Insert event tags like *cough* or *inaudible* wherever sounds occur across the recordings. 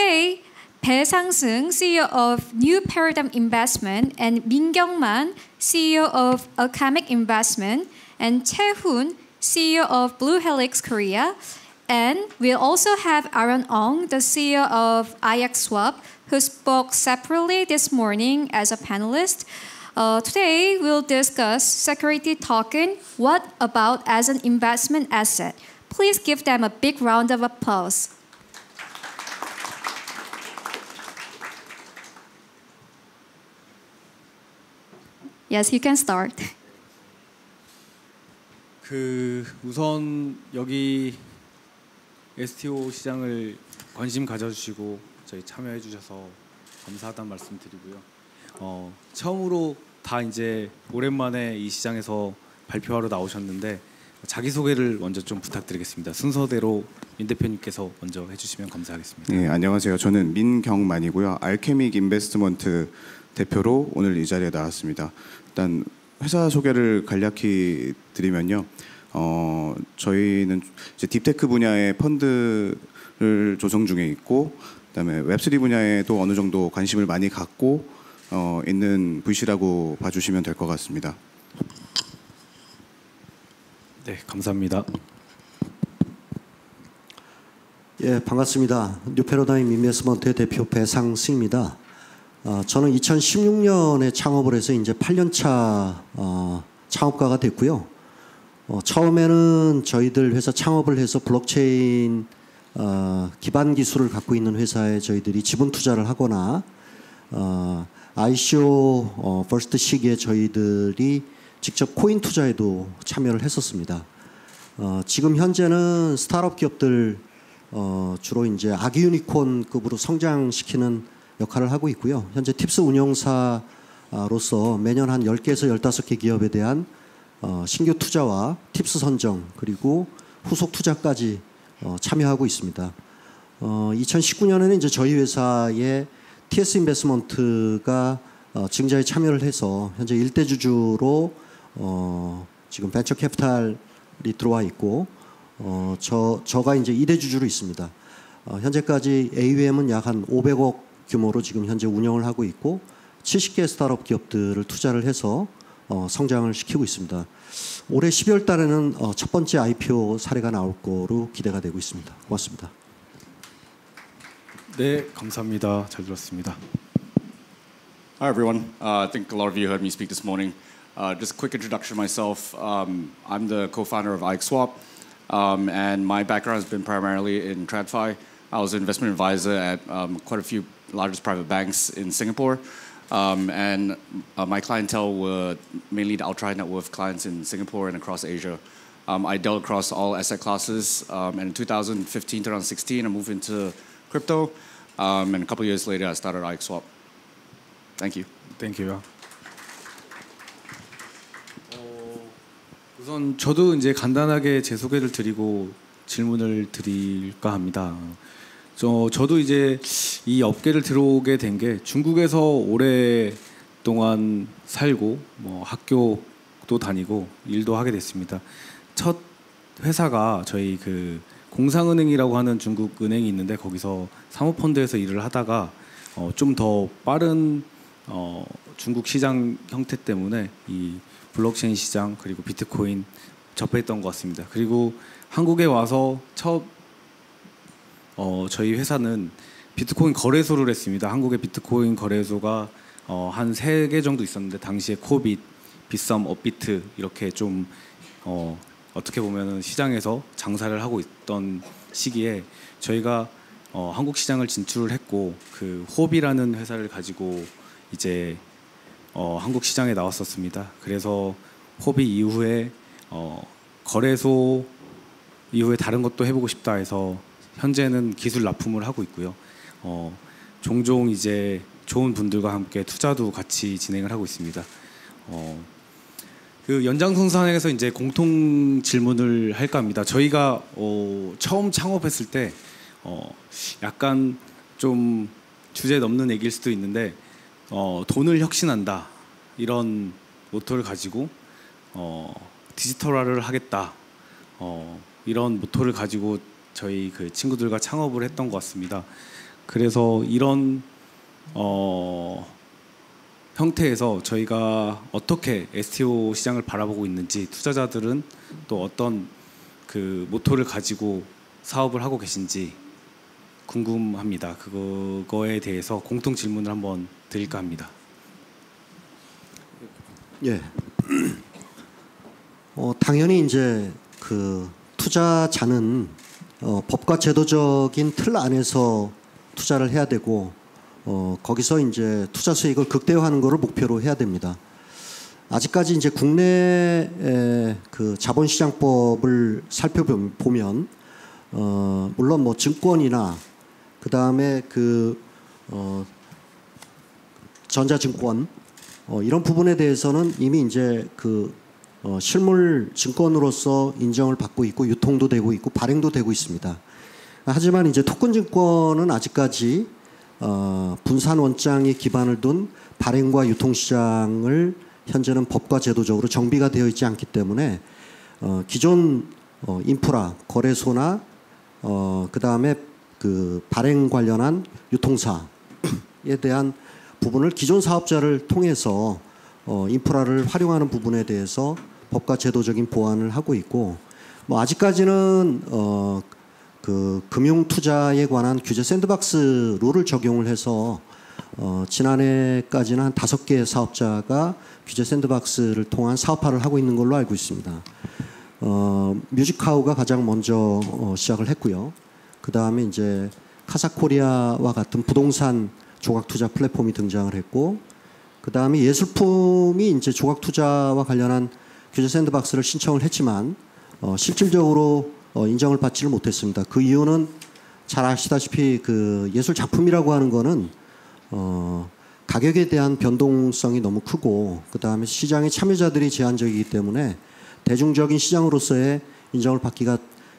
today, Bae Sang-seung, CEO of New Paradigm Investment, and Min Kyung-man, CEO of Alchemic Investment, and Chae Hoon, CEO of Blue Helix Korea, and we'll also have Aaron Ong, the CEO of IX Swap, who spoke separately this morning as a panelist. Uh, today, we'll discuss security token. What about as an investment asset? Please give them a big round of applause. Yes, you can start. 그 우선 여기 STO 시장을 관심 가져주시고 저희 참여해 주셔서 감사하다는 말씀 드리고요. 어, 처음으로 다 이제 오랜만에 이 시장에서 발표하러 나오셨는데 자기 소개를 먼저 좀 부탁드리겠습니다. 순서대로 민 대표님께서 먼저 해주시면 감사하겠습니다. 네, 안녕하세요. 저는 민경만이고요. 알케믹 인베스트먼트 대표로 오늘 이 자리에 나왔습니다. 일단 회사 소개를 간략히 드리면요. 어, 저희는 이제 deep tech 분야의 펀드를 조성 중에 있고, 그다음에 Web3 분야에도 어느 정도 관심을 많이 갖고 어, 있는 VC라고 봐주시면 될 것 같습니다. 네, 감사합니다. 예, 반갑습니다. 뉴패러다임 인베스먼트의 대표 배상승입니다. 어, 저는 2016년에 창업을 해서 이제 8년차 어, 창업가가 됐고요. 어, 처음에는 저희들 회사 창업을 해서 블록체인 어, 기반 기술을 갖고 있는 회사에 저희들이 지분 투자를 하거나 어, ICO 어, first 시기에 저희들이 직접 코인 투자에도 참여를 했었습니다. 어, 지금 현재는 스타트업 기업들 어, 주로 이제 아기 유니콘급으로 성장시키는 역할을 하고 있고요. 현재 TIPS 운영사로서 매년 한 10개에서 15개 기업에 대한 어, 신규 투자와 TIPS 선정 그리고 후속 투자까지 어, 참여하고 있습니다. 어, 2019년에는 이제 저희 회사의 TS 인베스먼트가 어, 증자에 참여를 해서 현재 일대 주주로 어, 지금 벤처 캐피탈이 들어와 있고 어, 저 저가 이제 2대 주주로 있습니다. 어, 현재까지 AUM은 약 한 500억 규모로 지금 현재 운영을 하고 있고 70개 스타트업 기업들을 투자를 해서 어, 성장을 시키고 있습니다. 올해 12월 달에는 어, 첫 번째 IPO 사례가 나올 거로 기대가 되고 있습니다. 고맙습니다. 네, 감사합니다. 잘 들었습니다. Hi, everyone. Uh, I think a lot of you heard me speak this morning. Uh, just a quick introduction myself. Um, I'm the co-founder of IXSwap, um, and my background has been primarily in TradFi. I was an investment advisor at um, quite a few largest private banks in Singapore, um, and uh, my clientele were mainly the ultra high net worth clients in Singapore and across Asia. Um, I dealt across all asset classes, um, and in 2015 2016, I moved into crypto, um, and a couple of years later, I started IXSwap. Thank you. 땡큐요. 어, 우선 저도 이제 간단하게 제 소개를 드리고 질문을 드릴까 합니다. 저 저도 이제 이 업계를 들어오게 된 게 중국에서 오랫동안 살고 뭐 학교도 다니고 일도 하게 됐습니다. 첫 회사가 저희 그 공상은행이라고 하는 중국 은행이 있는데 거기서 사모펀드에서 일을 하다가 어, 좀 더 빠른 어, 중국 시장 형태 때문에 이 블록체인 시장 그리고 비트코인 접했던 것 같습니다. 그리고 한국에 와서 첫 어, 저희 회사는 비트코인 거래소를 했습니다. 한국의 비트코인 거래소가 어, 한 세 개 정도 있었는데 당시에 코빗, 비썸, 업비트 이렇게 좀 어, 어떻게 보면은 시장에서 장사를 하고 있던 시기에 저희가 어, 한국 시장을 진출을 했고 그 호비라는 회사를 가지고 이제 어, 한국 시장에 나왔었습니다. 그래서 호비 이후에 어, 거래소 이후에 다른 것도 해보고 싶다 해서 현재는 기술 납품을 하고 있고요. 어, 종종 이제 좋은 분들과 함께 투자도 같이 진행을 하고 있습니다. 어, 그 연장선상에서 이제 공통 질문을 할까 합니다. 저희가 어, 처음 창업했을 때 어, 약간 좀 주제 넘는 얘기일 수도 있는데 어, 돈을 혁신한다 이런 모토를 가지고 어, 디지털화를 하겠다 어, 이런 모토를 가지고 저희 그 친구들과 창업을 했던 것 같습니다. 그래서 이런 어, 형태에서 저희가 어떻게 STO 시장을 바라보고 있는지 투자자들은 또 어떤 그 모토를 가지고 사업을 하고 계신지 궁금합니다. 그거에 대해서 공통 질문을 한번 드릴까 합니다. 예. 어, 당연히 이제 그 투자자는 어, 법과 제도적인 틀 안에서 투자를 해야 되고 어, 거기서 이제 투자 수익을 극대화하는 것을 목표로 해야 됩니다. 아직까지 이제 국내 그 자본시장법을 살펴보면 어, 물론 뭐 증권이나 그 다음에 그 어, 전자증권 어, 이런 부분에 대해서는 이미 이제 그 어, 실물 증권으로서 인정을 받고 있고 유통도 되고 있고 발행도 되고 있습니다. 하지만 이제 토큰 증권은 아직까지 어, 분산 원장에 기반을 둔 발행과 유통 시장을 현재는 법과 제도적으로 정비가 되어 있지 않기 때문에 어, 기존 어, 인프라 거래소나 어, 그 다음에 그 발행 관련한 유통사에 *clears throat* 대한 부분을 기존 사업자를 통해서 어, 인프라를 활용하는 부분에 대해서 법과 제도적인 보완을 하고 있고 뭐 아직까지는 어, 그 금융 투자에 관한 규제 샌드박스 룰을 적용을 해서 어, 지난해까지는 한 다섯 개 사업자가 규제 샌드박스를 통한 사업화를 하고 있는 걸로 알고 있습니다. 어, 뮤직하우가 가장 먼저 어, 시작을 했고요. 그 다음에 이제 카사코리아와 같은 부동산 조각 투자 플랫폼이 등장을 했고, 그 다음에 예술품이 이제 조각 투자와 관련한 규제 샌드박스를 신청을 했지만 어, 실질적으로 어, 인정을 받지를 못했습니다. 그 이유는 잘 아시다시피 그 예술 작품이라고 하는 거는 어, 가격에 대한 변동성이 너무 크고 그 다음에 시장의 참여자들이 제한적이기 때문에 대중적인 시장으로서의 인정을 받기가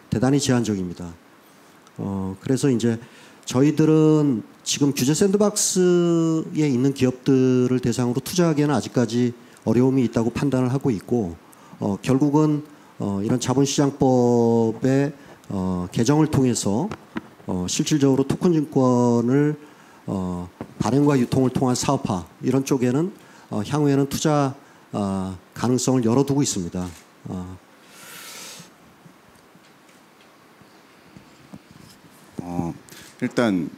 대단히 제한적입니다. 어, 그래서 이제 저희들은 지금 규제 샌드박스에 있는 기업들을 대상으로 투자하기에는 아직까지 어려움이 있다고 판단을 하고 있고 어, 결국은 어, 이런 자본시장법의 어, 개정을 통해서 어, 실질적으로 토큰 증권을 어, 발행과 유통을 통한 사업화 이런 쪽에는 어, 향후에는 투자 어, 가능성을 열어두고 있습니다. 어, 어, 일단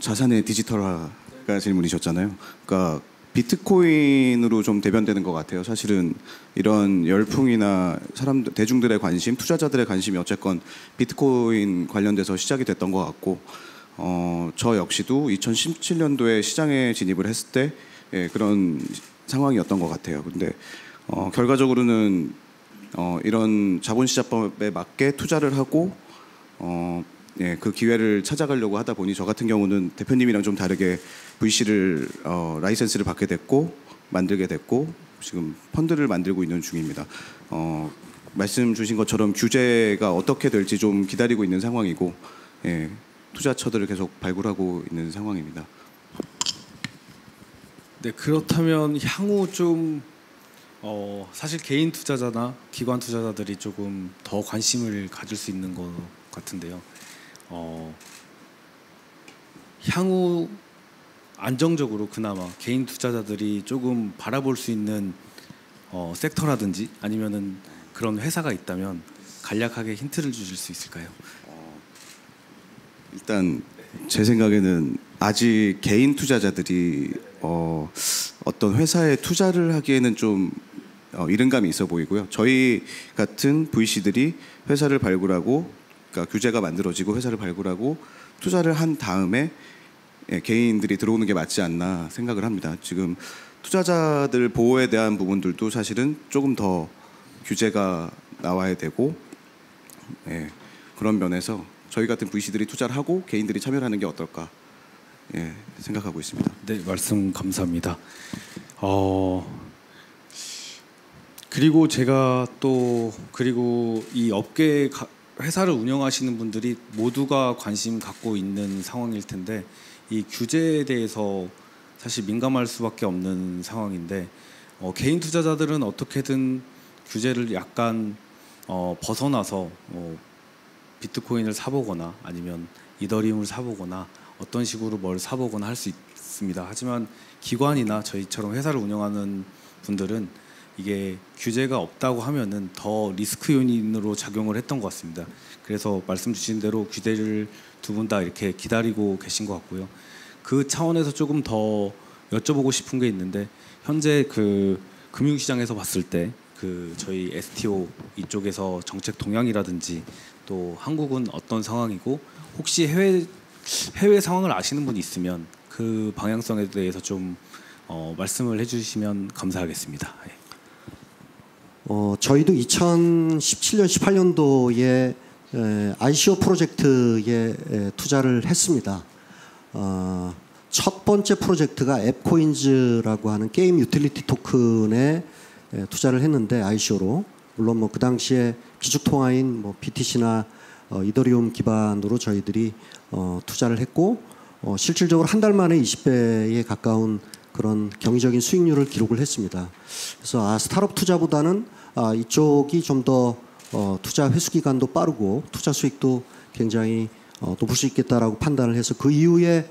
자산의 디지털화가 질문이셨잖아요. 그러니까 비트코인으로 좀 대변되는 것 같아요. 사실은 이런 열풍이나 사람 대중들의 관심, 투자자들의 관심이 어쨌건 비트코인 관련돼서 시작이 됐던 것 같고, 어, 저 역시도 2017년도에 시장에 진입을 했을 때 예, 그런 상황이었던 것 같아요. 근데 어, 결과적으로는 어, 이런 자본시장법에 맞게 투자를 하고 어, 예, 그 기회를 찾아가려고 하다 보니 저 같은 경우는 대표님이랑 좀 다르게 VC를 어, 라이센스를 받게 됐고 만들게 됐고 지금 펀드를 만들고 있는 중입니다. 어, 말씀 주신 것처럼 규제가 어떻게 될지 좀 기다리고 있는 상황이고 예, 투자처들을 계속 발굴하고 있는 상황입니다. 네 그렇다면 향후 좀 어, 사실 개인 투자자나 기관 투자자들이 조금 더 관심을 가질 수 있는 것 같은데요. 어, 향후 안정적으로 그나마 개인 투자자들이 조금 바라볼 수 있는 어, 섹터라든지 아니면은 그런 회사가 있다면 간략하게 힌트를 주실 수 있을까요? 일단 제 생각에는 아직 개인 투자자들이 어, 어떤 회사에 투자를 하기에는 좀 어, 이른감이 있어 보이고요. 저희 같은 VC들이 회사를 발굴하고 그러니까 규제가 만들어지고 회사를 발굴하고 투자를 한 다음에 예, 개인들이 들어오는 게 맞지 않나 생각을 합니다. 지금 투자자들 보호에 대한 부분들도 사실은 조금 더 규제가 나와야 되고 예, 그런 면에서 저희 같은 VC들이 투자를 하고 개인들이 참여를 하는 게 어떨까 예, 생각하고 있습니다. 네 말씀 감사합니다. 어 그리고 제가 또 그리고 이 업계 가, 회사를 운영하시는 분들이 모두가 관심 갖고 있는 상황일 텐데 이 규제에 대해서 사실 민감할 수밖에 없는 상황인데 어, 개인 투자자들은 어떻게든 규제를 약간 어, 벗어나서 어, 비트코인을 사보거나 아니면 이더리움을 사보거나 어떤 식으로 뭘 사보거나 할 수 있습니다. 하지만 기관이나 저희처럼 회사를 운영하는 분들은 이게 규제가 없다고 하면은 더 리스크 요인으로 작용을 했던 것 같습니다. 그래서 말씀 주신 대로 규제를 두 분 다 이렇게 기다리고 계신 것 같고요. 그 차원에서 조금 더 여쭤보고 싶은 게 있는데 현재 그 금융시장에서 봤을 때 그 저희 STO 이쪽에서 정책 동향이라든지 또 한국은 어떤 상황이고 혹시 해외 해외 상황을 아시는 분이 있으면 그 방향성에 대해서 좀 어, 말씀을 해주시면 감사하겠습니다. 예. 어, 저희도 2017년, 18년도에 에, ICO 프로젝트에 에, 투자를 했습니다. 어, 첫 번째 프로젝트가 앱코인즈라고 하는 게임 유틸리티 토큰에 에, 투자를 했는데 ICO로 물론 뭐 그 당시에 기축 통화인 뭐 BTC나 어, 이더리움 기반으로 저희들이 어, 투자를 했고 어, 실질적으로 한 달 만에 20배에 가까운 그런 경이적인 수익률을 기록을 했습니다. 그래서 아, 스타트업 투자보다는 아, 이쪽이 좀더 어, 투자 회수 기간도 빠르고 투자 수익도 굉장히 어, 높을 수 있겠다라고 판단을 해서 그 이후에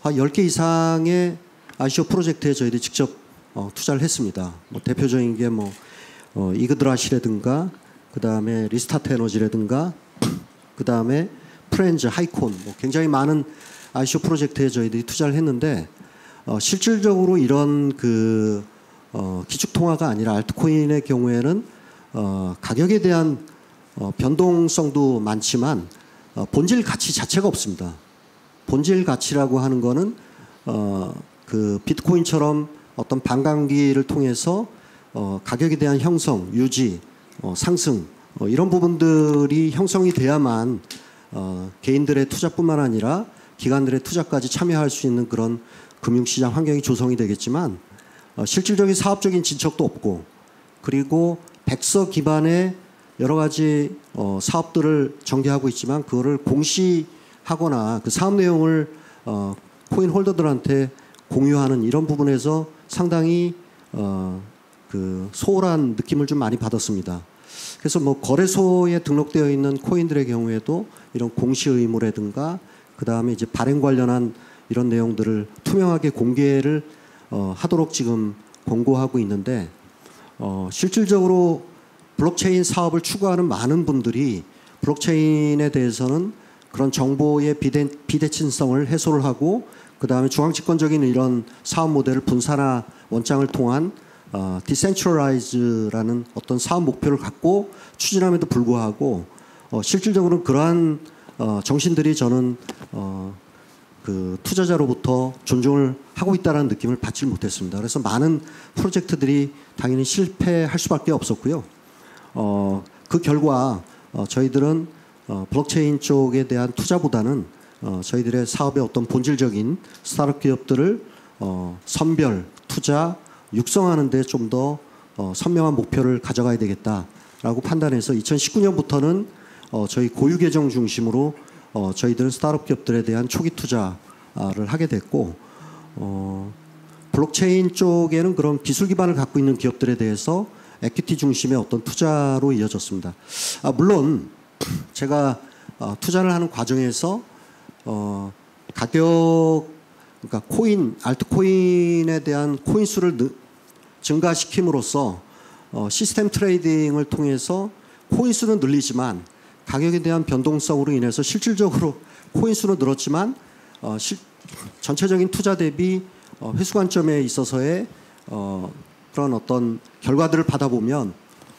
한 10개 이상의 ICO 프로젝트에 저희들이 직접 어, 투자를 했습니다. 뭐 대표적인 게 뭐 어, 이그드라시라든가 그 다음에 리스타트 에너지라든가 그 다음에 프렌즈, 하이콘 뭐 굉장히 많은 ICO 프로젝트에 저희들이 투자를 했는데 어, 실질적으로 이런 그 어, 기축 통화가 아니라 알트코인의 경우에는 어, 가격에 대한 어, 변동성도 많지만 어, 본질 가치 자체가 없습니다. 본질 가치라고 하는 거는 어, 그 비트코인처럼 어떤 반감기를 통해서 어, 가격에 대한 형성, 유지, 어, 상승 어, 이런 부분들이 형성이 돼야만 어, 개인들의 투자뿐만 아니라 기관들의 투자까지 참여할 수 있는 그런 금융시장 환경이 조성이 되겠지만 어, 실질적인 사업적인 진척도 없고 그리고 백서 기반의 여러 가지 어, 사업들을 전개하고 있지만 그거를 공시하거나 그 사업 내용을 어, 코인 홀더들한테 공유하는 이런 부분에서 상당히 어, 그 소홀한 느낌을 좀 많이 받았습니다. 그래서 뭐 거래소에 등록되어 있는 코인들의 경우에도 이런 공시 의무라든가 그 다음에 이제 발행 관련한 이런 내용들을 투명하게 공개를 어, 하도록 지금 권고하고 있는데 어, 실질적으로 블록체인 사업을 추구하는 많은 분들이 블록체인에 대해서는 그런 정보의 비대, 비대칭성을 해소를 하고 그 다음에 중앙집권적인 이런 사업 모델을 분산화 원장을 통한 어, decentralize라는 어떤 사업 목표를 갖고 추진함에도 불구하고 어, 실질적으로 그러한 어, 정신들이 저는 어, 그 투자자로부터 존중을 하고 있다는 느낌을 받지 못했습니다. 그래서 많은 프로젝트들이 당연히 실패할 수밖에 없었고요. 어, 그 결과 어, 저희들은 어, 블록체인 쪽에 대한 투자보다는 어, 저희들의 사업의 어떤 본질적인 스타트업 기업들을 어, 선별, 투자, 육성하는 데 좀 더 어, 선명한 목표를 가져가야 되겠다라고 판단해서 2019년부터는 어, 저희 고유 계정 중심으로 어, 저희들은 스타트업 기업들에 대한 초기 투자를 하게 됐고 어, 블록체인 쪽에는 그런 기술 기반을 갖고 있는 기업들에 대해서 equity 중심의 어떤 투자로 이어졌습니다. 아, 물론 제가 어, 투자를 하는 과정에서 어, 가격 그러니까 코인 알트코인에 대한 코인 수를 느, 증가시킴으로써 어, 시스템 trading을 통해서 코인 수는 늘리지만 가격에 대한 변동성으로 인해서 실질적으로 코인 수는 늘었지만 어, 실, 전체적인 투자 대비 어, 회수 관점에 있어서의 어, 그런 어떤 결과들을 받아보면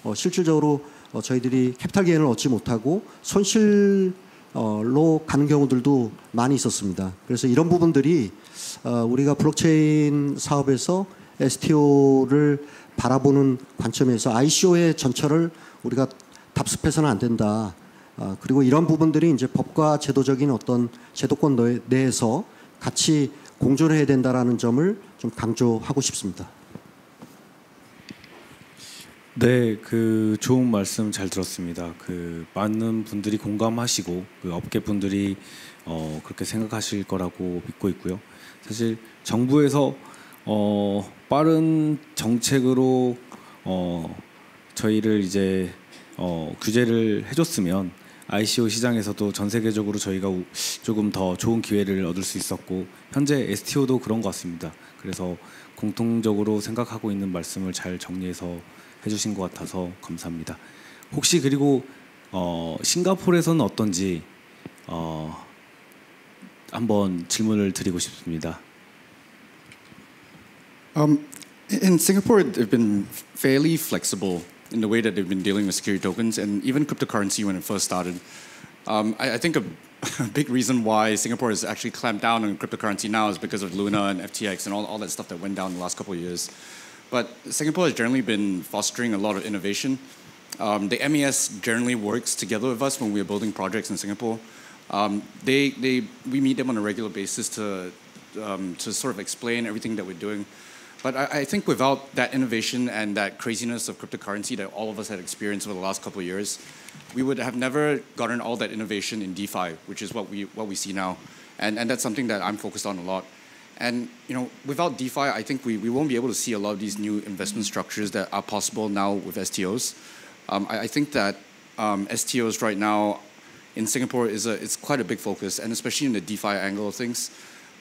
어, 실질적으로 어, 저희들이 capital gain을 얻지 못하고 손실로 가는 경우들도 많이 있었습니다. 그래서 이런 부분들이 어, 우리가 블록체인 사업에서 STO를 바라보는 관점에서 ICO의 전철을 우리가 답습해서는 안 된다. 아, 그리고 이런 부분들이 이제 법과 제도적인 어떤 제도권 내에서 같이 공존해야 된다라는 점을 좀 강조하고 싶습니다. 네, 그 좋은 말씀 잘 들었습니다. 그 많은 분들이 공감하시고 그 업계 분들이 어, 그렇게 생각하실 거라고 믿고 있고요. 사실 정부에서 어, 빠른 정책으로 어, 저희를 이제 어, 규제를 해줬으면 ICO 시장에서도 전 세계적으로 저희가 우- 조금 더 좋은 기회를 얻을 수 있었고 현재 STO도 그런 것 같습니다. 그래서 공통적으로 생각하고 있는 말씀을 잘 정리해서 해주신 것 같아서 감사합니다. 혹시 그리고 어, 싱가포르에서는 어떤지 어, 한번 질문을 드리고 싶습니다. Um, in Singapore, they've been fairly flexible in the way that they've been dealing with security tokens and even cryptocurrency when it first started. Um, I, I think a, *laughs* a big reason why Singapore has actually clamped down on cryptocurrency now is because of Luna and FTX and all, all that stuff that went down the last couple of years. But Singapore has generally been fostering a lot of innovation. Um, the MES generally works together with us when we're building projects in Singapore. Um, they, they, we meet them on a regular basis to, um, to sort of explain everything that we're doing. But I, I think without that innovation and that craziness of cryptocurrency that all of us had experienced over the last couple of years, we would have never gotten all that innovation in DeFi, which is what we, what we see now. And, and that's something that I'm focused on a lot. And you know, without DeFi, I think we, we won't be able to see a lot of these new investment structures that are possible now with STOs. Um, I, I think that um, STOs right now in Singapore is a, it's quite a big focus, and especially in the DeFi angle of things.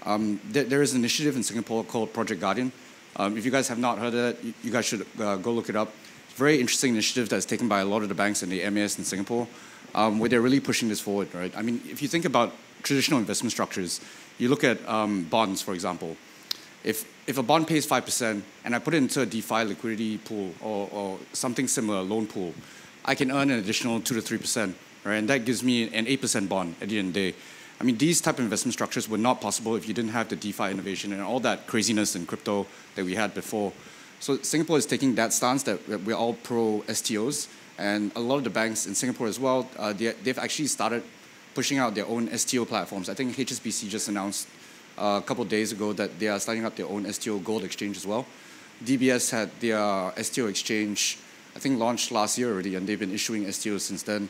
Um, there, there is an initiative in Singapore called Project Guardian. Um, if you guys have not heard of it, you, guys should uh, go look it up. It's a very interesting initiative that's taken by a lot of the banks in the MAS in Singapore, um, where they're really pushing this forward, right? I mean, if you think about traditional investment structures, you look at um, bonds, for example. If, if a bond pays 5% and I put it into a DeFi liquidity pool or, or something similar, loan pool, I can earn an additional 2 to 3%, right? And that gives me an 8% bond at the end of the day. I mean, these type of investment structures were not possible if you didn't have the DeFi innovation and all that craziness in crypto that we had before. So Singapore is taking that stance that we're all pro STOs, and a lot of the banks in Singapore as well, uh, they, they've actually started pushing out their own STO platforms. I think HSBC just announced uh, a couple of days ago that they are starting up their own STO gold exchange as well. DBS had their STO exchange, I think, launched last year already, and they've been issuing STOs since then.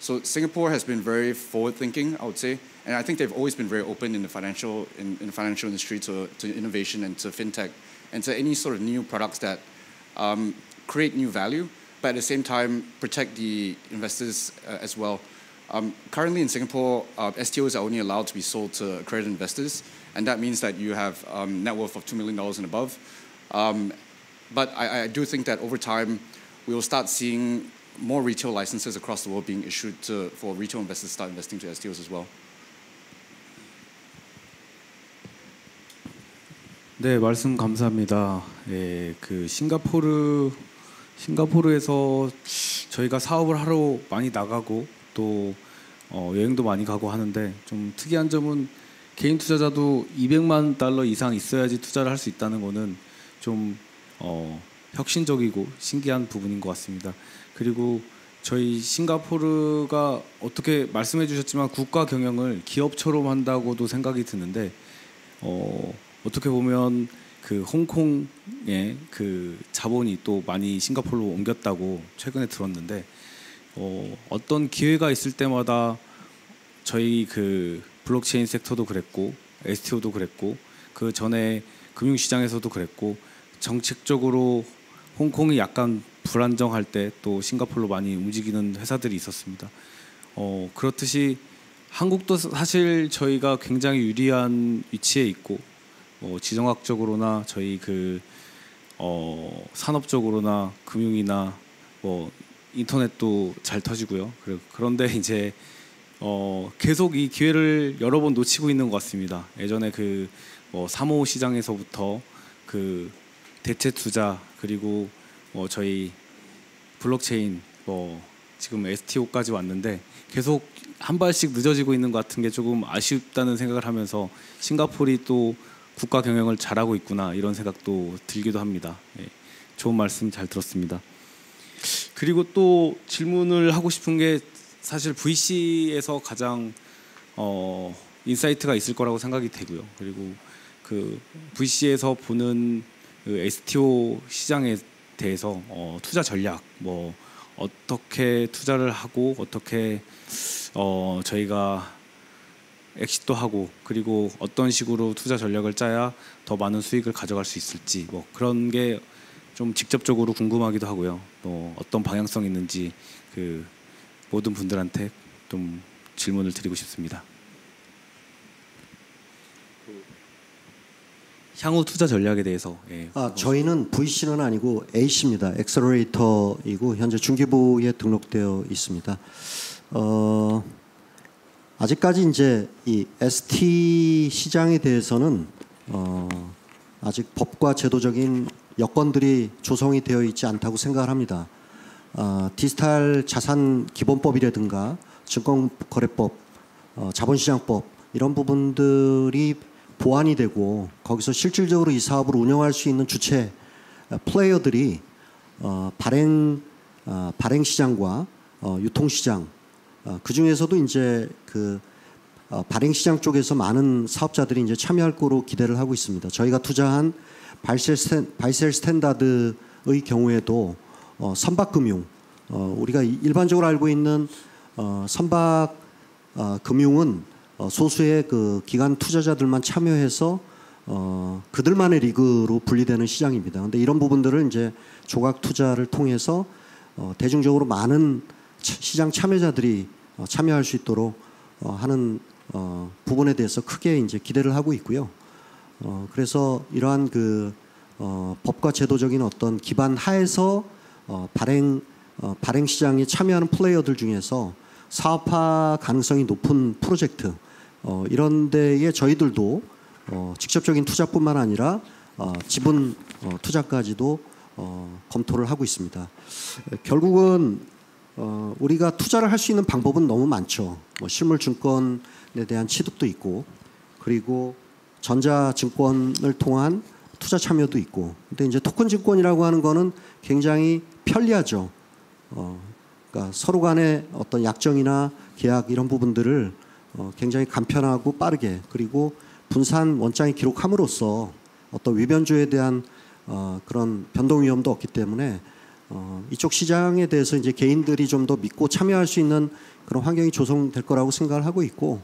So Singapore has been very forward-thinking, I would say, and I think they've always been very open in the financial in, in the financial industry to, to innovation and to fintech and to any sort of new products that um, create new value, but at the same time protect the investors uh, as well. Um, currently in Singapore, uh, STOs are only allowed to be sold to accredited investors, and that means that you have um, net worth of $2 million and above. Um, but I, I do think that over time, we will start seeing more retail licenses across the world being issued to, for retail investors to start investing to STOs as well. 네, 말씀 감사합니다. 예, 그 싱가포르 싱가포르에서 저희가 사업을 하러 많이 나가고 또 어, 여행도 많이 가고 하는데 좀 특이한 점은 개인 투자자도 200만 달러 이상 있어야지 투자를 할 수 있다는 거는 좀 어, 혁신적이고 신기한 부분인 것 같습니다. 그리고 저희 싱가포르가 어떻게 말씀해 주셨지만 국가 경영을 기업처럼 한다고도 생각이 드는데 어, 어떻게 보면 그 홍콩의 그 자본이 또 많이 싱가포르로 옮겼다고 최근에 들었는데 어, 어떤 기회가 있을 때마다 저희 그 블록체인 섹터도 그랬고 STO도 그랬고 그 전에 금융시장에서도 그랬고 정책적으로 홍콩이 약간 불안정할 때 또 싱가포르로 많이 움직이는 회사들이 있었습니다. 어, 그렇듯이 한국도 사실 저희가 굉장히 유리한 위치에 있고 뭐 지정학적으로나 저희 그 어, 산업적으로나 금융이나 뭐 인터넷도 잘 터지고요. 그런데 *laughs* 이제 어, 계속 이 기회를 여러 번 놓치고 있는 것 같습니다. 예전에 그 뭐 사모 시장에서부터 그 대체 투자 그리고 뭐 저희 블록체인 뭐 지금 STO까지 왔는데 계속 한 발씩 늦어지고 있는 것 같은 게 조금 아쉽다는 생각을 하면서 싱가포르이 또 국가 경영을 잘하고 있구나 이런 생각도 들기도 합니다. 예, 좋은 말씀 잘 들었습니다. 그리고 또 질문을 하고 싶은 게 사실 VC에서 가장 어, insight가 있을 거라고 생각이 되고요. 그리고 그 VC에서 보는 그 STO 시장에 대해서 어, 투자 전략 뭐 어떻게 투자를 하고 어떻게 어, 저희가 엑시도 하고 그리고 어떤 식으로 투자 전략을 짜야 더 많은 수익을 가져갈 수 있을지 뭐 그런 게 좀 직접적으로 궁금하기도 하고요. 또 어떤 방향성이 있는지 그 모든 분들한테 좀 질문을 드리고 싶습니다. 향후 투자 전략에 대해서 예, 아, 저희는 VC는 아니고 A씨입니다. 엑셀러레이터이고 현재 중기부에 등록되어 있습니다. 어, 아직까지 이제 이 ST 시장에 대해서는 어, 아직 법과 제도적인 여건들이 조성이 되어 있지 않다고 생각을 합니다. 어, 디지털 자산 기본법이라든가 증권거래법, 어, 자본시장법 이런 부분들이 보완이 되고 거기서 실질적으로 이 사업을 운영할 수 있는 주체 어, 플레이어들이 어, 발행 어, 발행 시장과 어, 유통 시장 어, 그 중에서도 이제 그 어, 발행 시장 쪽에서 많은 사업자들이 이제 참여할 거로 기대를 하고 있습니다. 저희가 투자한 바이셀 스탠, 바이셀 스탠다드의 경우에도 어, 선박금융 어, 우리가 이- 일반적으로 알고 있는 어, 선박 어, 금융은 어, 소수의 그 기관 투자자들만 참여해서 어, 그들만의 리그로 분리되는 시장입니다. 근데 이런 부분들을 이제 조각 투자를 통해서 어, 대중적으로 많은 차- 시장 참여자들이 어, 참여할 수 있도록 어, 하는 어, 부분에 대해서 크게 이제 기대를 하고 있고요. 어, 그래서 이러한 그 어, 법과 제도적인 어떤 기반 하에서 어, 발행 어, 발행 시장에 참여하는 플레이어들 중에서 사업화 가능성이 높은 프로젝트 어, 이런 데에 저희들도 어, 직접적인 투자뿐만 아니라 어, 지분 어, 투자까지도 어, 검토를 하고 있습니다. 에, 결국은 어, 우리가 투자를 할 수 있는 방법은 너무 많죠. 뭐 실물 증권에 대한 취득도 있고 그리고 전자증권을 통한 투자 참여도 있고. 근데 이제 토큰 증권이라고 하는 거는 굉장히 편리하죠. 어, 그러니까 서로 간의 어떤 약정이나 계약 이런 부분들을 어, 굉장히 간편하고 빠르게 그리고 분산 원장에 기록함으로써 어떤 위변조에 대한 어, 그런 변동 위험도 없기 때문에 어, 이쪽 시장에 대해서 이제 개인들이 좀 더 믿고 참여할 수 있는 그런 환경이 조성될 거라고 생각을 하고 있고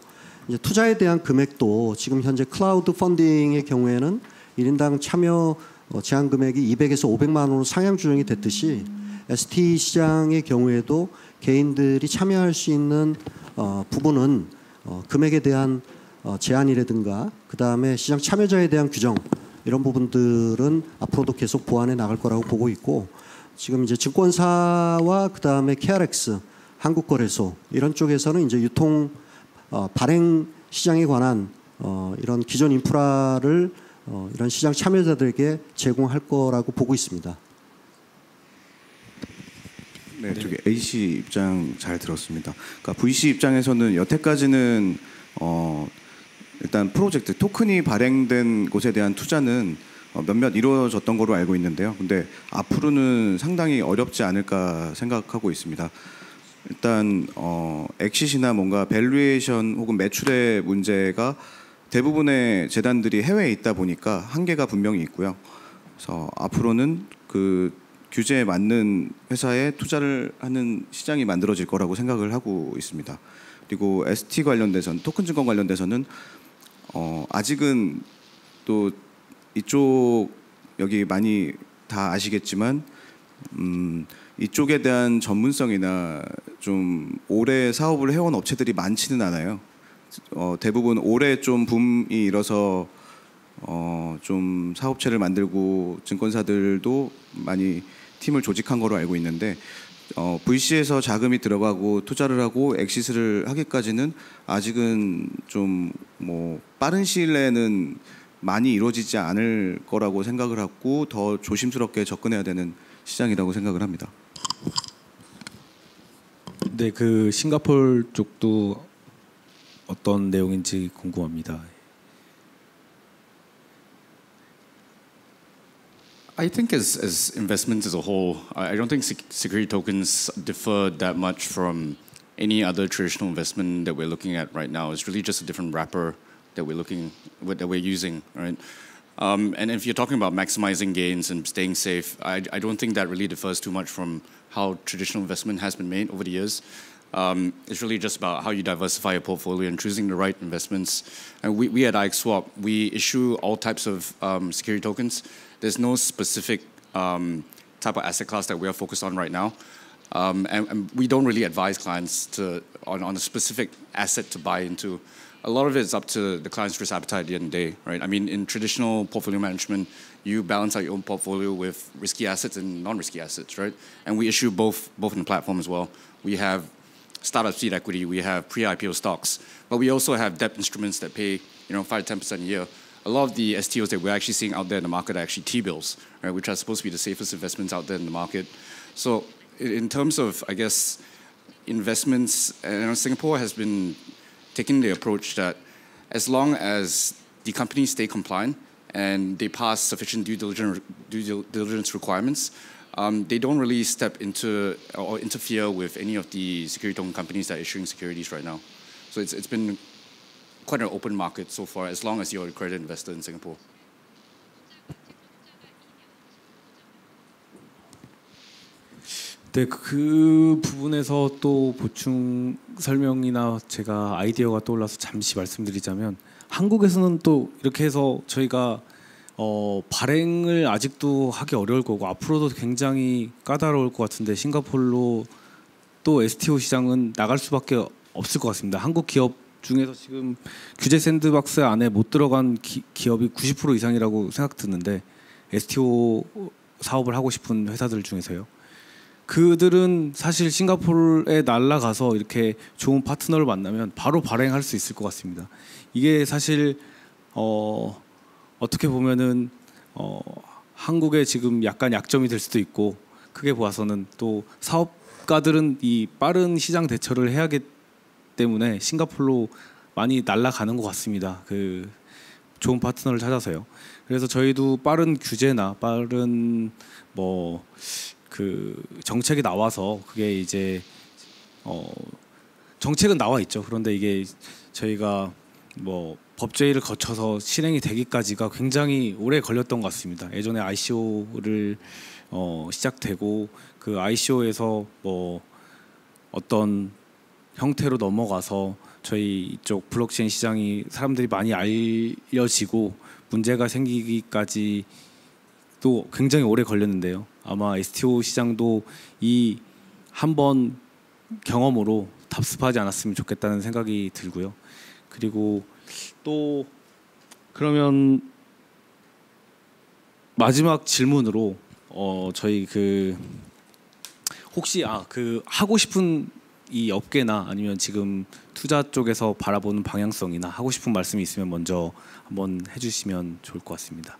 이제 투자에 대한 금액도 지금 현재 클라우드 펀딩의 경우에는 1인당 참여 어, 제한 금액이 200에서 500만 원으로 상향 조정이 됐듯이 ST 시장의 경우에도 개인들이 참여할 수 있는 어, 부분은 어, 금액에 대한 어, 제한이라든가 그 다음에 시장 참여자에 대한 규정 이런 부분들은 앞으로도 계속 보완해 나갈 거라고 보고 있고 지금 이제 증권사와 그 다음에 KRX 한국거래소 이런 쪽에서는 이제 유통 어, 발행 시장에 관한 어, 이런 기존 인프라를 어, 이런 시장 참여자들에게 제공할 거라고 보고 있습니다. 네, 저기 AC 입장 잘 들었습니다. 그러니까 VC 입장에서는 여태까지는 어, 일단 프로젝트 토큰이 발행된 곳에 대한 투자는 어, 몇몇 이루어졌던 거로 알고 있는데요. 근데 앞으로는 상당히 어렵지 않을까 생각하고 있습니다. 일단 어, 엑시시나 뭔가 valuation 혹은 매출의 문제가 대부분의 재단들이 해외에 있다 보니까 한계가 분명히 있고요. 그래서 앞으로는 그 규제에 맞는 회사에 투자를 하는 시장이 만들어질 거라고 생각을 하고 있습니다. 그리고 ST 관련돼서는 토큰 증권 관련돼서는 어, 아직은 또 이쪽 여기 많이 다 아시겠지만 음, 이쪽에 대한 전문성이나 좀 오래 사업을 해온 업체들이 많지는 않아요. 어, 대부분 올해 좀 붐이 일어서 어, 좀 사업체를 만들고 증권사들도 많이 팀을 조직한 거로 알고 있는데 어, VC에서 자금이 들어가고 투자를 하고 엑시스를 하기까지는 아직은 좀 뭐 빠른 시일 내에는 많이 이루어지지 않을 거라고 생각을 하고 더 조심스럽게 접근해야 되는 시장이라고 생각을 합니다. 네, 그 싱가폴 쪽도 어떤 내용인지 궁금합니다. I think as, as investments as a whole, I don't think security tokens differ that much from any other traditional investment that we're looking at right now. It's really just a different wrapper that we're looking that we're using, right? Um, and if you're talking about maximizing gains and staying safe, I, I don't think that really differs too much from how traditional investment has been made over the years. Um, it's really just about how you diversify your portfolio and choosing the right investments. And we, we at IXSwap, we issue all types of um, security tokens. There's no specific um, type of asset class that we are focused on right now. Um, and, and we don't really advise clients to on, on a specific asset to buy into. A lot of it is up to the client's risk appetite at the end of the day, right? I mean, in traditional portfolio management, you balance out your own portfolio with risky assets and non-risky assets, right? And we issue both both in the platform as well. We have startup seed equity, we have pre-IPO stocks, but we also have debt instruments that pay, you know, five ten percent a year. A lot of the STOs that we're actually seeing out there in the market are actually T-bills, right, which are supposed to be the safest investments out there in the market. So, in terms of, I guess, investments, you know, Singapore has been taking the approach that as long as the companies stay compliant and they pass sufficient due diligence, due diligence requirements, um, they don't really step into or interfere with any of the security token companies that are issuing securities right now. So it's, it's been quite an open market so far, as long as you're a credit investor in Singapore. 네, 그 부분에서 또 보충 설명이나 제가 아이디어가 떠올라서 잠시 말씀드리자면 한국에서는 또 이렇게 해서 저희가 어, 발행을 아직도 하기 어려울 거고 앞으로도 굉장히 까다로울 것 같은데 싱가폴로 또 STO 시장은 나갈 수밖에 없을 것 같습니다. 한국 기업 중에서 지금 규제 샌드박스 안에 못 들어간 기, 기업이 90% 이상이라고 생각 드는데 STO 사업을 하고 싶은 회사들 중에서요. 그들은 사실 싱가포르에 날라가서 이렇게 좋은 파트너를 만나면 바로 발행할 수 있을 것 같습니다. 이게 사실 어, 어떻게 보면은 어, 한국의 지금 약간 약점이 될 수도 있고 크게 보아서는 또 사업가들은 이 빠른 시장 대처를 해야 하기 때문에 싱가폴로 많이 날아가는 것 같습니다. 그 좋은 파트너를 찾아서요. 그래서 저희도 빠른 규제나 빠른 뭐 그 정책이 나와서 그게 이제 어 정책은 나와 있죠. 그런데 이게 저희가 뭐 법제의를 거쳐서 실행이 되기까지가 굉장히 오래 걸렸던 것 같습니다. 예전에 ICO를 어 시작되고 그 ICO에서 뭐 어떤 형태로 넘어가서 저희 이쪽 블록체인 시장이 사람들이 많이 알려지고 문제가 생기기까지 또 굉장히 오래 걸렸는데요. 아마 STO 시장도 이 한 번 경험으로 답습하지 않았으면 좋겠다는 생각이 들고요. 그리고 또 그러면 마지막 질문으로 어 저희 그 혹시 아 그 하고 싶은 이 업계나 아니면 지금 투자 쪽에서 바라보는 방향성이나 하고 싶은 말씀이 있으면 먼저 한번 해주시면 좋을 것 같습니다.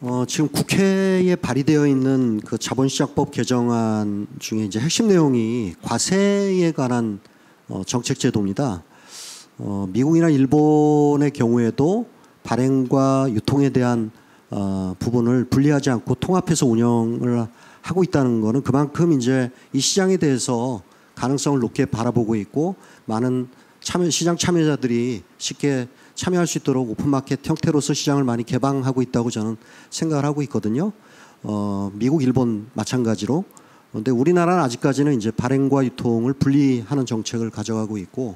어, 지금 국회에 발의되어 있는 그 자본시장법 개정안 중에 이제 핵심 내용이 과세에 관한 어, 정책 제도입니다. 어, 미국이나 일본의 경우에도 발행과 유통에 대한 어, 부분을 분리하지 않고 통합해서 운영을 하고 있다는 것은 그만큼 이제 이 시장에 대해서 가능성을 높게 바라보고 있고 많은 참여 시장 참여자들이 쉽게 참여할 수 있도록 오픈마켓 형태로서 시장을 많이 개방하고 있다고 저는 생각을 하고 있거든요. 어, 미국, 일본 마찬가지로. 그런데 우리나라는 아직까지는 이제 발행과 유통을 분리하는 정책을 가져가고 있고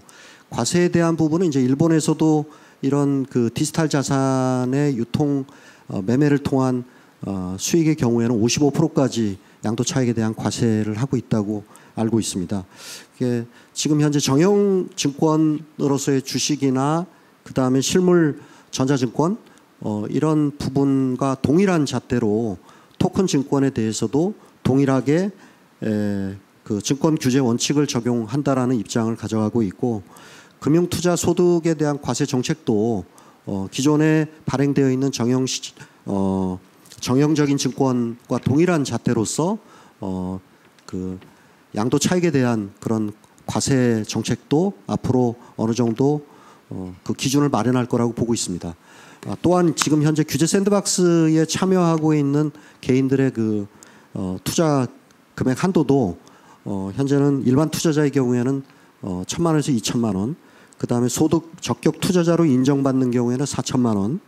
과세에 대한 부분은 이제 일본에서도 이런 그 디지털 자산의 유통 어, 매매를 통한 어, 수익의 경우에는 55%까지 양도 차익에 대한 과세를 하고 있다고 알고 있습니다. 지금 현재 정형 증권으로서의 주식이나 그 다음에 실물 전자증권 어, 이런 부분과 동일한 잣대로 토큰 증권에 대해서도 동일하게 에, 그 증권 규제 원칙을 적용한다라는 입장을 가져가고 있고 금융 투자 소득에 대한 과세 정책도 어, 기존에 발행되어 있는 정형 시, 어, 정형적인 증권과 동일한 잣대로서 어, 그 양도 차익에 대한 그런 과세 정책도 앞으로 어느 정도 어, 그 기준을 마련할 거라고 보고 있습니다. 아, 또한 지금 현재 규제 샌드박스에 참여하고 있는 개인들의 그 어, 투자 금액 한도도 어, 현재는 일반 투자자의 경우에는 어, 천만 원에서 이천만 원, 그 다음에 소득 적격 투자자로 인정받는 경우에는 사천만 원,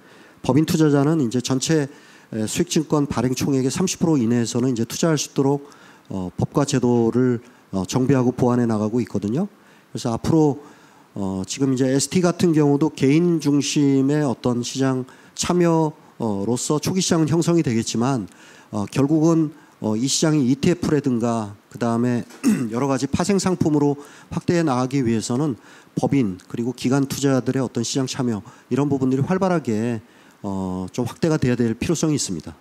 법인 투자자는 이제 전체 수익증권 발행 총액의 30% 이내에서는 이제 투자할 수 있도록 어, 법과 제도를 어, 정비하고 보완해 나가고 있거든요. 그래서 앞으로 어, 지금 이제 ST 같은 경우도 개인 중심의 어떤 시장 참여로서 초기 시장은 형성이 되겠지만 어, 결국은 어, 이 시장이 ETF라든가 그 다음에 *clears throat* 여러 가지 파생 상품으로 확대해 나가기 위해서는 법인 그리고 기관 투자들의 어떤 시장 참여 이런 부분들이 활발하게 어, 좀 확대가 돼야 될 필요성이 있습니다.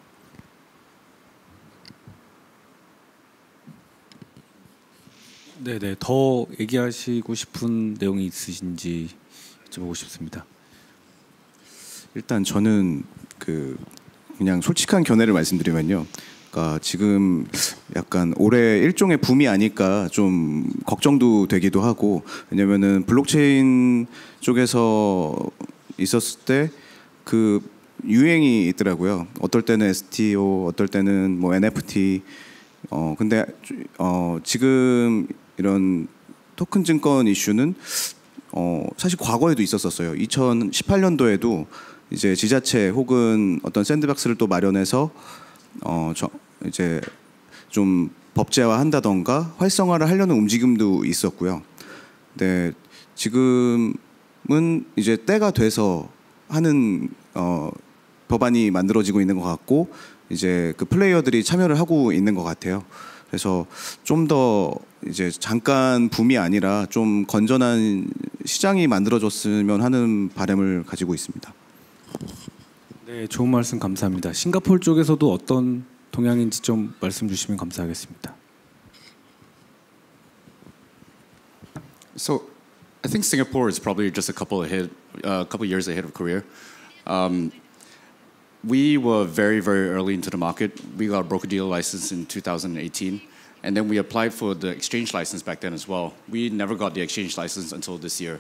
네네 더 얘기하시고 싶은 내용이 있으신지 여쭤보고 싶습니다. 일단 저는 그 그냥 솔직한 견해를 말씀드리면요. 그러니까 지금 약간 올해 일종의 붐이 아닐까 좀 걱정도 되기도 하고 왜냐면은 블록체인 쪽에서 있었을 때 그 유행이 있더라고요. 어떨 때는 STO, 어떨 때는 뭐 NFT. 어 근데 어 지금 이런 토큰 증권 이슈는 어 사실 과거에도 있었었어요. 2018년도에도 이제 지자체 혹은 어떤 샌드박스를 또 마련해서 어 저, 이제 좀 법제화 한다던가 활성화를 하려는 움직임도 있었고요. 네, 지금은 이제 때가 돼서 하는 어 법안이 만들어지고 있는 것 같고 이제 그 플레이어들이 참여를 하고 있는 것 같아요. 그래서 좀 더 이제 잠깐 붐이 아니라 좀 건전한 시장이 만들어졌으면 하는 바람을 가지고 있습니다. 네, 좋은 말씀 감사합니다. 싱가포르 쪽에서도 어떤 동향인지 좀 말씀 주시면 감사하겠습니다. So, I think Singapore is probably just a couple ahead, a couple years ahead of Korea. Um, we were very, very early into the market. We got a broker dealer license in 2018, and then we applied for the exchange license back then as well. We never got the exchange license until this year.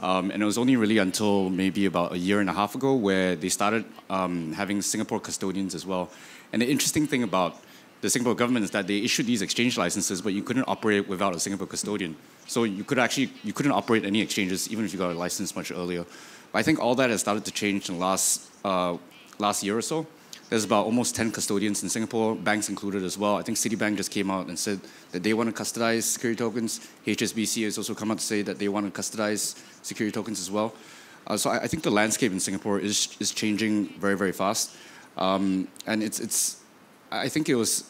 Um, and it was only really until maybe about a year and a half ago where they started um, having Singapore custodians as well. And the interesting thing about the Singapore government is that they issued these exchange licenses, but you couldn't operate without a Singapore custodian. So you could actually you couldn't operate any exchanges even if you got a license much earlier. But I think all that has started to change in the last uh, last year or so. There's about almost 10 custodians in Singapore, banks included as well. I think Citibank just came out and said that they want to custodize security tokens. HSBC has also come out to say that they want to custodize security tokens as well. Uh, so I, I, think the landscape in Singapore is, is changing very, very fast. Um, and it's, it's, I think it was,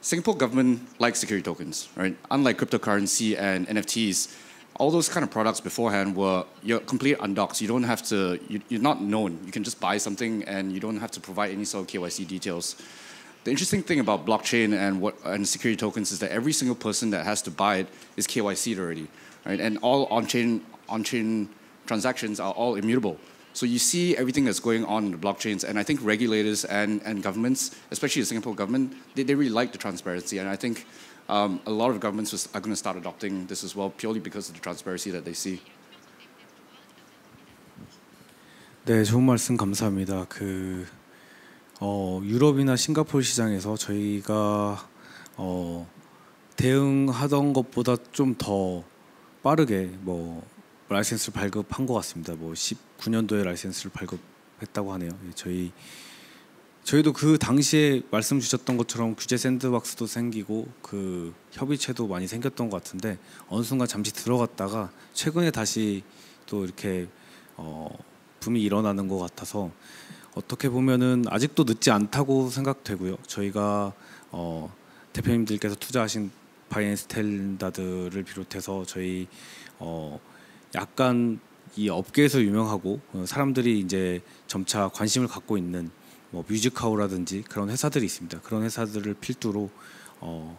Singapore government likes security tokens, right? Unlike cryptocurrency and NFTs, all those kind of products beforehand were you're complete undocs. You don't have to. You, you're not known. You can just buy something and you don't have to provide any sort of KYC details. The interesting thing about blockchain and what and security tokens is that every single person that has to buy it is KYC'd already, right? And all on-chain on-chain transactions are all immutable. So you see everything that's going on in the blockchains, and I think regulators and, and governments, especially the Singapore government, they, they really like the transparency, and I think um, a lot of governments are going to start adopting this as well, purely because of the transparency that they see. 네, 좋은 말씀 감사합니다. 그 어, 유럽이나 싱가포르 시장에서 저희가 어, 대응하던 것보다 좀 더 빠르게 뭐 라이센스를 발급한 것 같습니다. 뭐 19년도에 라이센스를 발급했다고 하네요. 예, 저희 저희도 그 당시에 말씀 주셨던 것처럼 규제 샌드박스도 생기고 그 협의체도 많이 생겼던 것 같은데 어느 순간 잠시 들어갔다가 최근에 다시 또 이렇게 어, 붐이 일어나는 것 같아서 어떻게 보면은 아직도 늦지 않다고 생각되고요. 저희가 어, 대표님들께서 투자하신 바이낸스 텔다들을 비롯해서 저희 어, 약간 이 업계에서 유명하고 어, 사람들이 이제 점차 관심을 갖고 있는 뭐 뮤직카우라든지 그런 회사들이 있습니다. 그런 회사들을 필두로 어,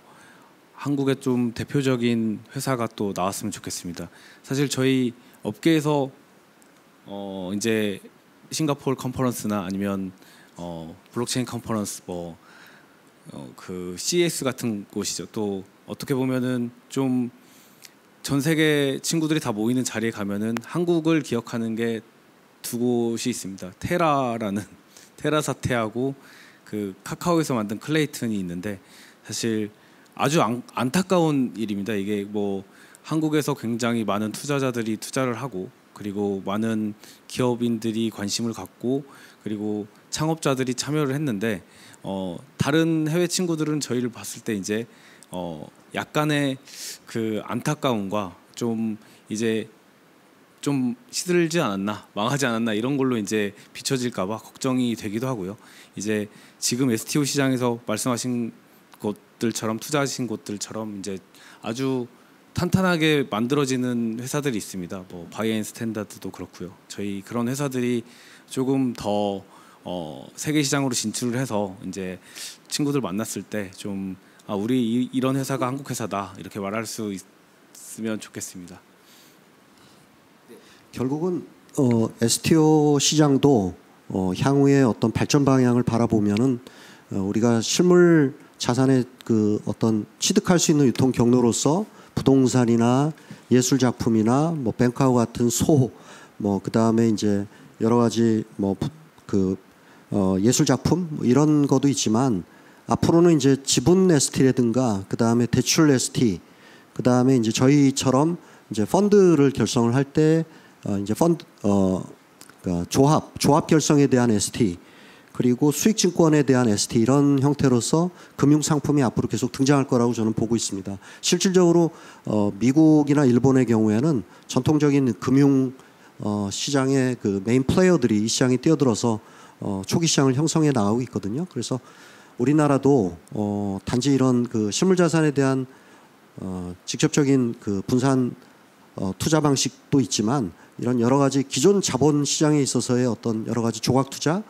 한국의 좀 대표적인 회사가 또 나왔으면 좋겠습니다. 사실 저희 업계에서 어, 이제 싱가포르 컨퍼런스나 아니면 어, 블록체인 컨퍼런스 뭐그 어, CES 같은 곳이죠. 또 어떻게 보면은 좀 전 세계 친구들이 다 모이는 자리에 가면은 한국을 기억하는 게 두 곳이 있습니다. 테라라는 테라 사태하고 그 카카오에서 만든 클레이튼이 있는데 사실 아주 안, 안타까운 일입니다. 이게 뭐 한국에서 굉장히 많은 투자자들이 투자를 하고 그리고 많은 기업인들이 관심을 갖고 그리고 창업자들이 참여를 했는데 어, 다른 해외 친구들은 저희를 봤을 때 이제 어, 약간의 그 안타까움과 좀 이제 좀 시들지 않았나 망하지 않았나 이런 걸로 이제 비춰질까봐 걱정이 되기도 하고요. 이제 지금 STO 시장에서 말씀하신 곳들처럼 투자하신 곳들처럼 이제 아주 탄탄하게 만들어지는 회사들이 있습니다. 뭐 바이셀 스탠다드도 그렇고요. 저희 그런 회사들이 조금 더 어, 세계 시장으로 진출을 해서 이제 친구들 만났을 때좀 아, 우리 이, 이런 회사가 한국 회사다 이렇게 말할 수 있으면 좋겠습니다. 결국은 어, STO 시장도 어, 향후의 어떤 발전 방향을 바라보면은 어, 우리가 실물 자산의 그 어떤 취득할 수 있는 유통 경로로서 부동산이나 예술 작품이나 뭐 뱅카우 같은 소, 뭐 그다음에 이제 여러 가지 뭐그 어, 예술 작품 뭐 이런 것도 있지만 앞으로는 이제 지분 ST라든가 그다음에 대출 ST 그다음에 이제 저희처럼 이제 펀드를 결성을 할때 어, 이제 펀드 어 그러니까 조합 조합 결성에 대한 ST 그리고 수익 증권에 대한 ST 이런 형태로서 금융 상품이 앞으로 계속 등장할 거라고 저는 보고 있습니다. 실질적으로 어, 미국이나 일본의 경우에는 전통적인 금융 어, 시장의 그 메인 플레이어들이 이 시장에 뛰어들어서 어, 초기 시장을 형성해 나가고 있거든요. 그래서 우리나라도 어, 단지 이런 그 실물 자산에 대한 어, 직접적인 그 분산 어, 투자 방식도 있지만 이런 여러 가지 기존 자본 시장에 있어서의 어떤 여러 가지 조각 투자에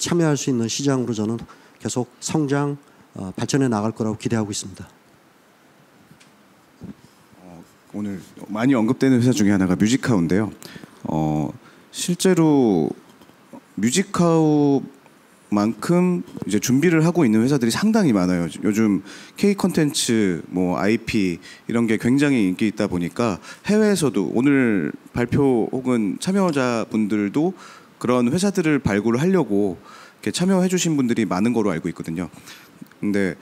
참여할 수 있는 시장으로 저는 계속 성장 어, 발전해 나갈 거라고 기대하고 있습니다. 오늘 많이 언급되는 회사 중에 하나가 뮤직하우인데요. 어, 실제로 뮤직하우 만큼 이제 준비를 하고 있는 회사들이 상당히 많아요. 요즘 K 컨텐츠, 뭐 IP 이런 게 굉장히 인기 있다 보니까 해외에서도 오늘 발표 혹은 참여자분들도 그런 회사들을 발굴을 하려고 이렇게 참여해주신 분들이 많은 거로 알고 있거든요. 근데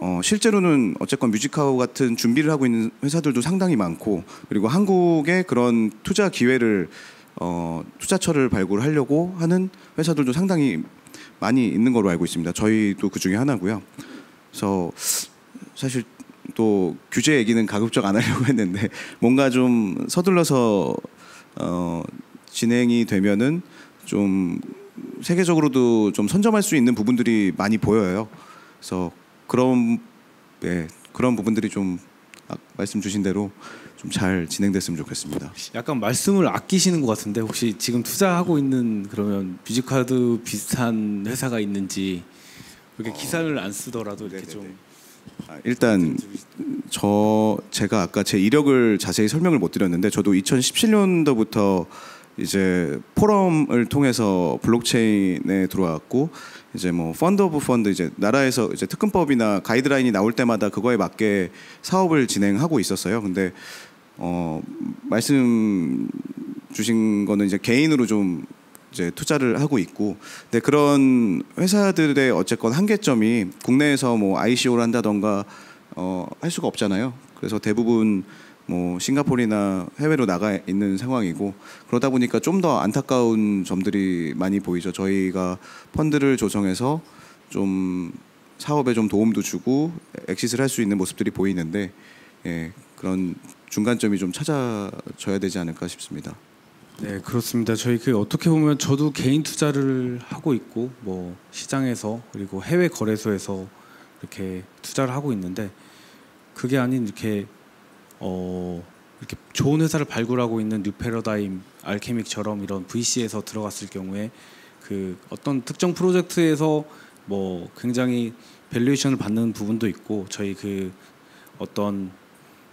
어, 실제로는 어쨌건 뮤직하우 같은 준비를 하고 있는 회사들도 상당히 많고 그리고 한국의 그런 투자 기회를 어, 투자처를 발굴하려고 하는 회사들도 상당히 많이 있는 걸로 알고 있습니다. 저희도 그 중에 하나고요. 그래서 사실 또 규제 얘기는 가급적 안 하려고 *laughs* 했는데 뭔가 좀 서둘러서 어, 진행이 되면은 좀 세계적으로도 좀 선점할 수 있는 부분들이 많이 보여요. 그래서 그런 예, 그런 부분들이 좀 아, 말씀 주신 대로 좀 잘 진행됐으면 좋겠습니다. 약간 말씀을 아끼시는 것 같은데 혹시 지금 투자하고 있는 그러면 뮤직카드 비슷한 회사가 있는지 이렇게 기사를 안 쓰더라도 이렇게 네네네. 좀 아, 일단 저 제가 아까 제 이력을 자세히 설명을 못 드렸는데 저도 2017년도부터 이제 포럼을 통해서 블록체인에 들어왔고 이제 뭐 fund of fund 이제 나라에서 이제 특금법이나 가이드라인이 나올 때마다 그거에 맞게 사업을 진행하고 있었어요. 근데 어 말씀 주신 거는 이제 개인으로 좀 이제 투자를 하고 있고 근데 그런 회사들의 어쨌건 한계점이 국내에서 뭐 ICO를 한다던가 어 할 수가 없잖아요. 그래서 대부분 뭐 싱가포르나 해외로 나가 있는 상황이고 그러다 보니까 좀 더 안타까운 점들이 많이 보이죠. 저희가 펀드를 조성해서 좀 사업에 좀 도움도 주고 엑시스를 할 수 있는 모습들이 보이는데 예, 그런 중간점이 좀 찾아져야 되지 않을까 싶습니다. 네 그렇습니다. 저희 그 어떻게 보면 저도 개인 투자를 하고 있고 뭐 시장에서 그리고 해외 거래소에서 이렇게 투자를 하고 있는데 그게 아닌 이렇게 어 이렇게 좋은 회사를 발굴하고 있는 뉴 패러다임, 알케믹처럼 이런 VC에서 들어갔을 경우에 그 어떤 특정 프로젝트에서 뭐 굉장히 valuation을 받는 부분도 있고 저희 그 어떤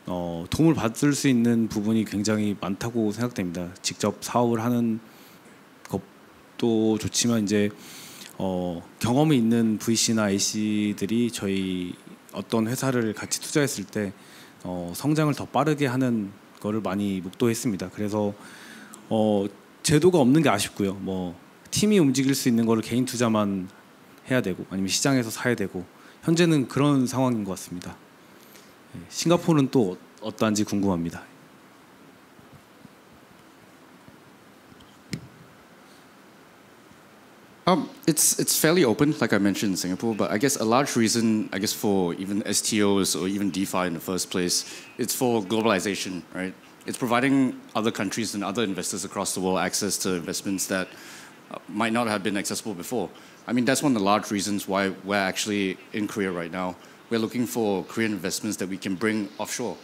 어, 도움을 받을 수 있는 부분이 굉장히 많다고 생각됩니다. 직접 사업을 하는 것도 좋지만 이제 어, 경험이 있는 VC나 AC들이 저희 어떤 회사를 같이 투자했을 때 어, 성장을 더 빠르게 하는 거를 많이 목도했습니다. 그래서 어, 제도가 없는 게 아쉽고요. 뭐 팀이 움직일 수 있는 거를 개인 투자만 해야 되고 아니면 시장에서 사야 되고 현재는 그런 상황인 것 같습니다. 예, 싱가포르는 또 어떠한지 궁금합니다. Um, it's it's fairly open, like I mentioned in Singapore. But I guess a large reason, I guess, for even STOs or even DeFi in the first place, it's for globalization, right? It's providing other countries and other investors across the world access to investments that uh, might not have been accessible before. I mean, that's one of the large reasons why we're actually in Korea right now. we're looking for Korean investments that we can bring offshore.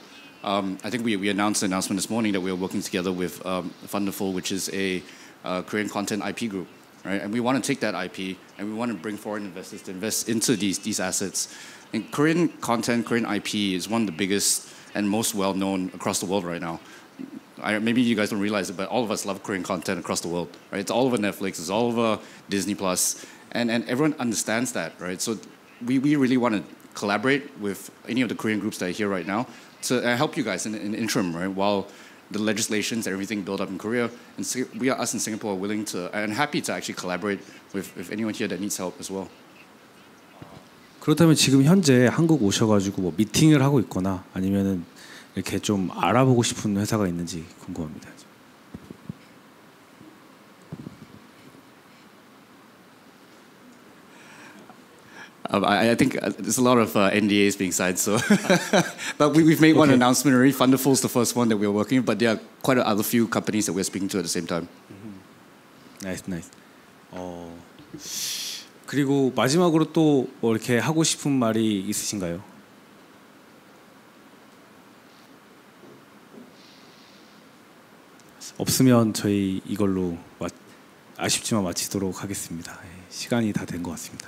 Um, I think we, we announced an announcement this morning that we are working together with um, Thunderful, which is a uh, Korean content IP group, right? And we want to take that IP and we want to bring foreign investors to invest into these these assets. And Korean content, Korean IP is one of the biggest and most well known across the world right now. I, maybe you guys don't realize it, but all of us love Korean content across the world, right? It's all over Netflix, it's all over Disney Plus, and and everyone understands that, right? So we, we really want to collaborate with any of the Korean groups that are here right now to uh, help you guys in, in the interim, right? While the legislations and everything build up in Korea, and Sing- we are us in Singapore are willing to and happy to actually collaborate with, with anyone here that needs help as well. 그렇다면 지금 현재 한국 오셔가지고 뭐 미팅을 하고 있거나 아니면은 이렇게 좀 알아보고 싶은 회사가 있는지 궁금합니다. I, I think uh, there's a lot of uh, NDAs being signed, so. but we, we've made one Okay. announcement already. Thunderful's the first one that we're working with, but there are quite a other few companies that we're speaking to at the same time. 나이스 나이스. 어 그리고 마지막으로 또 뭐 이렇게 하고 싶은 말이 있으신가요? 없으면 저희 이걸로 마, 아쉽지만 마치도록 하겠습니다. 예, 시간이 다 된 것 같습니다.